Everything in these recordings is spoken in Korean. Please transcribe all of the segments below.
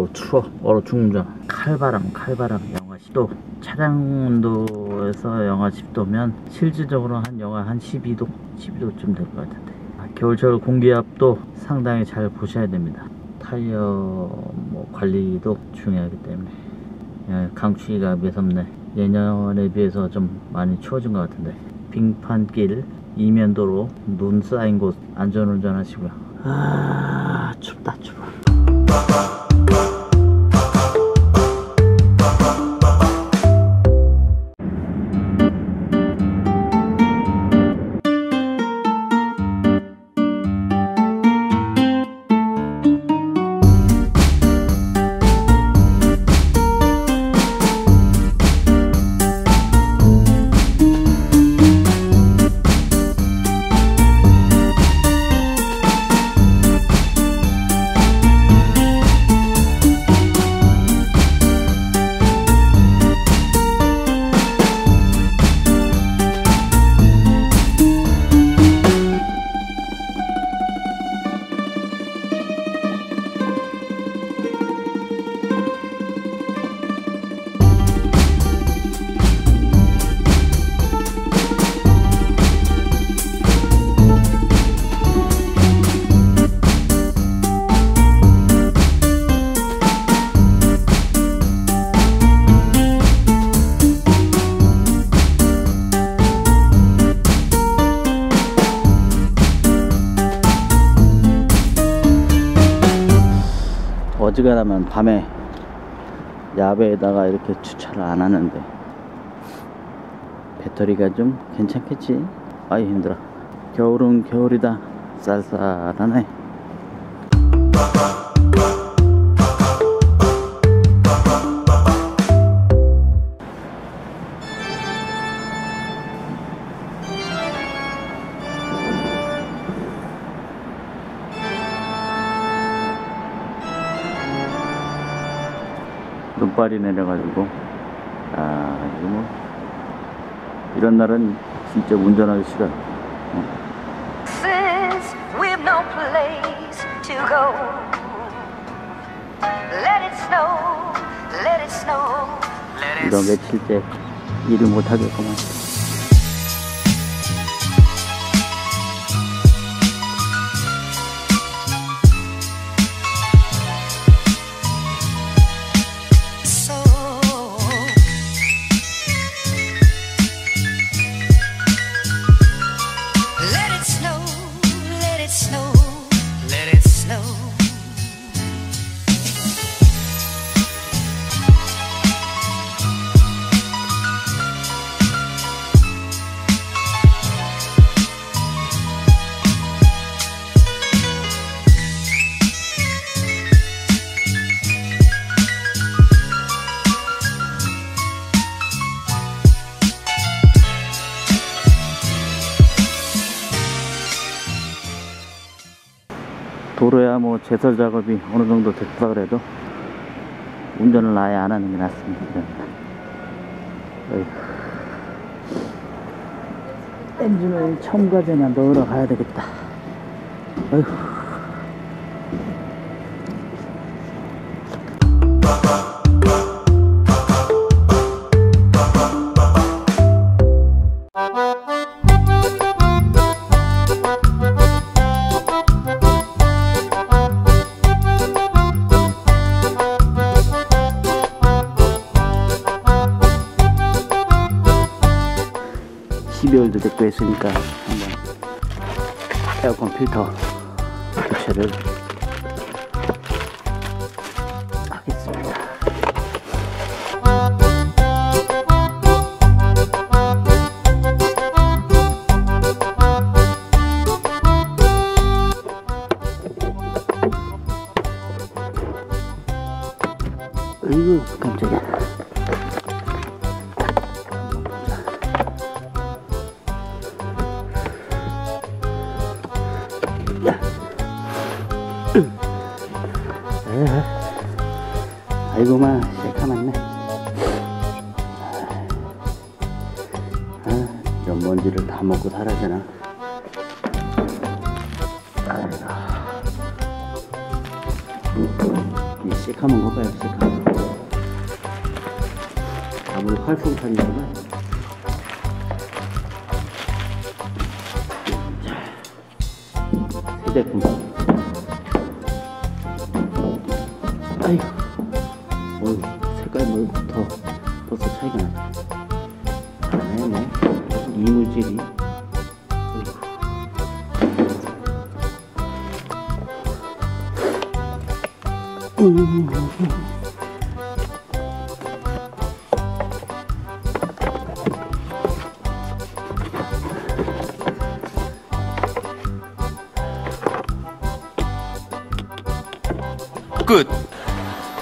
어우 추워. 얼어 죽는 칼바람 칼바람 영하 10도. 차량 온도에서 영하 10도면 실질적으로 한 영하 한 12도 12도쯤 될 것 같은데. 아, 겨울철 공기압도 상당히 잘 보셔야 됩니다. 타이어 뭐 관리도 중요하기 때문에. 예, 강추위가 매섭네. 예년에 비해서 좀 많이 추워진 것 같은데. 빙판길 이면도로 눈 쌓인 곳 안전운전 하시고요. 아 춥다 추워 어지간하면 밤에 야외에다가 이렇게 주차를 안 하는데 배터리가 좀 괜찮겠지? 아이 힘들어. 겨울은 겨울이다. 쌀쌀하네 눈발이 내려가지고 아 이거 뭐 이런 날은 진짜 운전하기 싫어 Since we've no place to go, let it snow, let it snow, let it 이런 며칠째 일을 못하겠구만 도로야 뭐 제설 작업이 어느 정도 됐다 그래도 운전을 아예 안 하는 게 낫습니다. 엔진을 첨가제나 넣으러 가야 되겠다. 어휴. 십여월도 됐고 했으니까 한번 에어컨 필터 교체를 하겠습니다. 으이구 깜짝이야. 먹고 살아야 되나 아이고 이 새카만 거 봐요, 새카만 거. 아무리 활성탄이지만. 자, 휴대폰. 아이고. 어휴, 색깔 뭐더 벌써 차이가 나네. 안에 뭐, 이물질이. Good,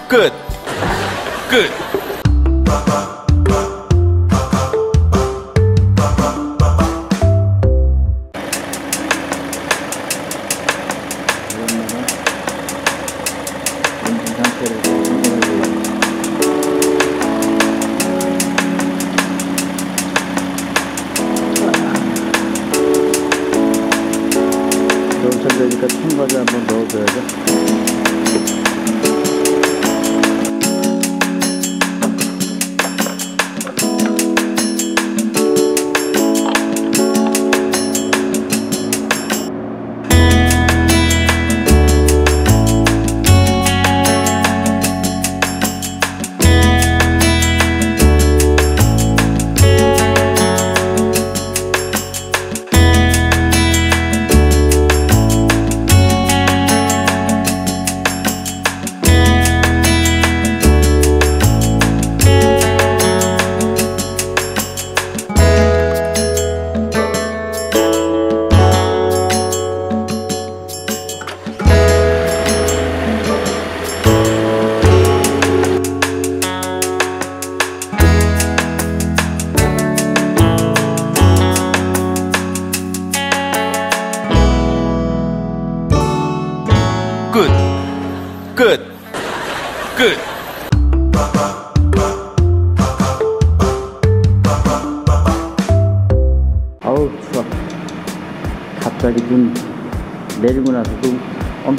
good, good.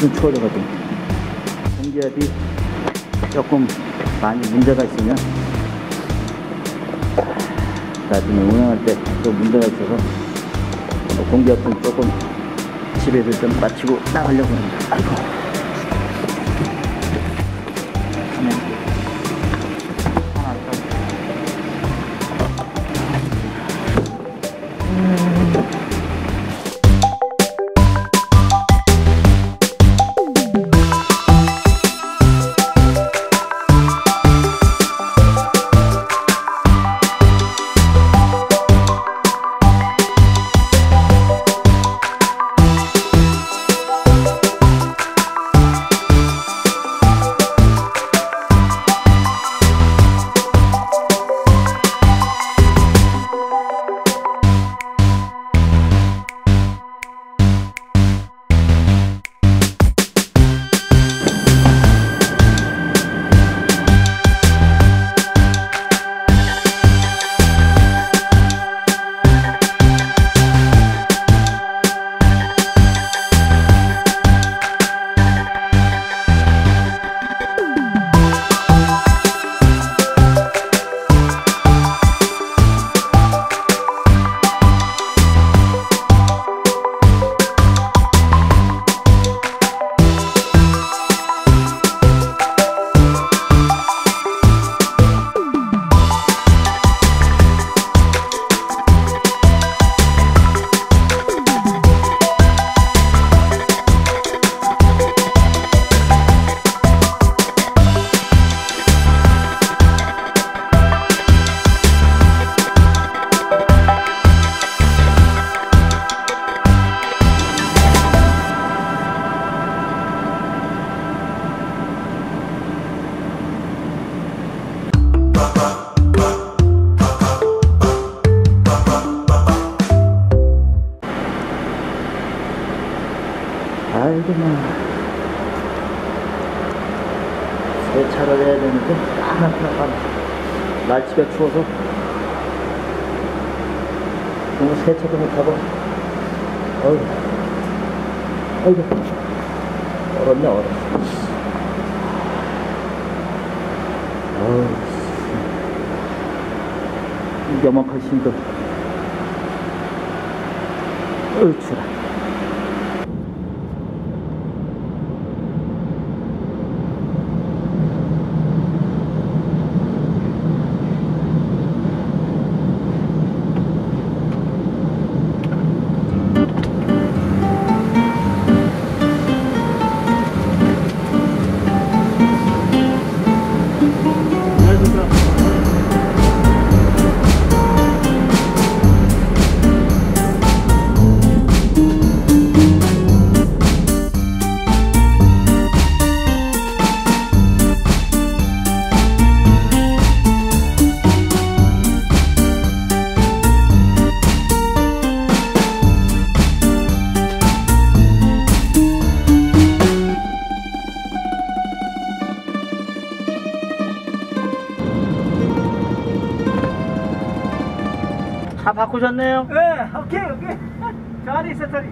엄청 추워져가지고 공기압이 조금 많이 문제가 있으면 나중에 운행할 때 또 문제가 있어서 공기압 좀 조금 집에서 좀 맞추고 나가려고 합니다. 아이고 날씨가 추워서 너무 세차도 못하고. 어이구 어이구 얼었네 얼었어. 어이 이 염막한 심도. 얼추라. 바꾸셨네요? 네, 오케이, 오케이. 자리 있어, 자리.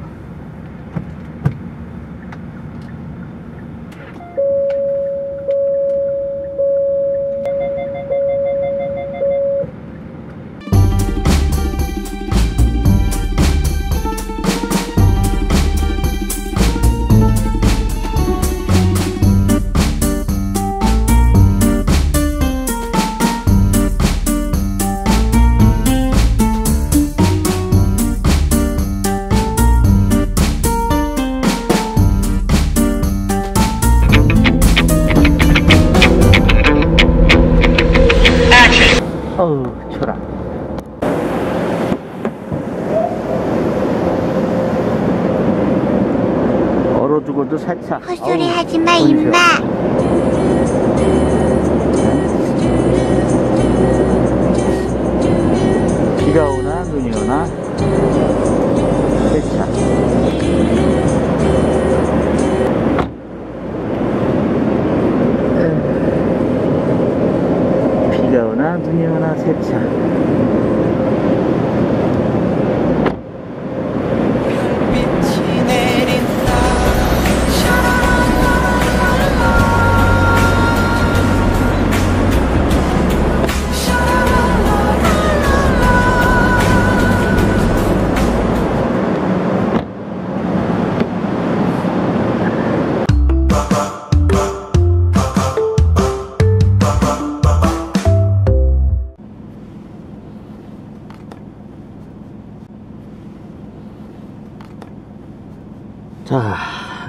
자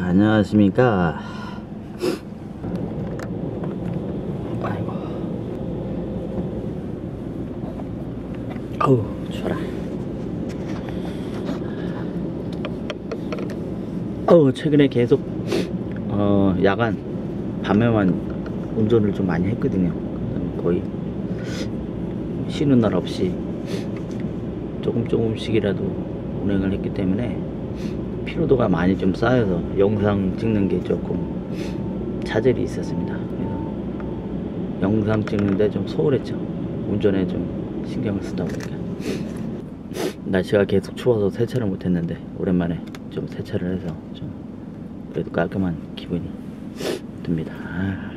안녕하십니까. 아이고. 어우 추워라. 어우 최근에 계속 어 야간 밤에만 운전을 좀 많이 했거든요. 거의 쉬는 날 없이 조금 조금씩이라도 운행을 했기 때문에 피로도가 많이 좀 쌓여서 영상 찍는 게 조금 차질이 있었습니다. 그래서 영상 찍는데 좀 소홀했죠. 운전에 좀 신경을 쓰다 보니까 날씨가 계속 추워서 세차를 못했는데 오랜만에 좀 세차를 해서 좀 그래도 깔끔한 기분이 듭니다. 아,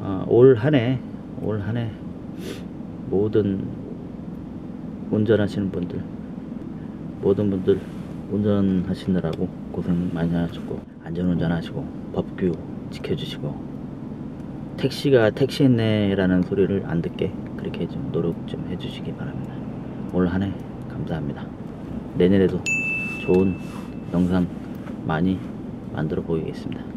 아, 올 한해 올 한해 모든 운전하시는 분들 모든 분들 운전하시느라고 고생 많이 하셨고 안전운전 하시고 법규 지켜주시고 택시가 택시했네라는 소리를 안 듣게 그렇게 좀 노력 좀 해주시기 바랍니다. 올 한 해 감사합니다. 내년에도 좋은 영상 많이 만들어 보이겠습니다